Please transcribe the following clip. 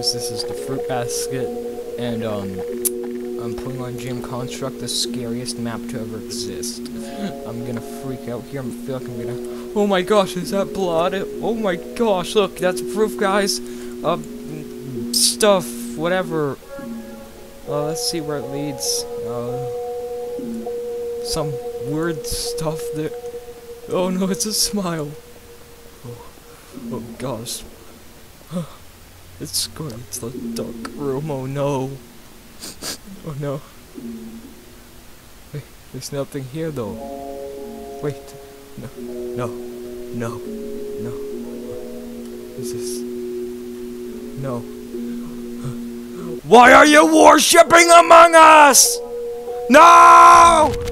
This is the fruit basket, and um, I'm putting on GM Construct, the scariest map to ever exist. I'm gonna freak out here. I feel like I'm gonna. Oh my gosh, is that blood? Oh my gosh, look, that's proof, guys. Of stuff, whatever. Uh, let's see where it leads. Uh, some weird stuff there. Oh no, it's a smile. Oh, oh gosh. It's going to the dark room, oh no. Oh no. Wait, there's nothing here though. Wait. No. No. No. No. Is this? No. Why are you worshipping among us? No!